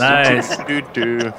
Nice. Do do.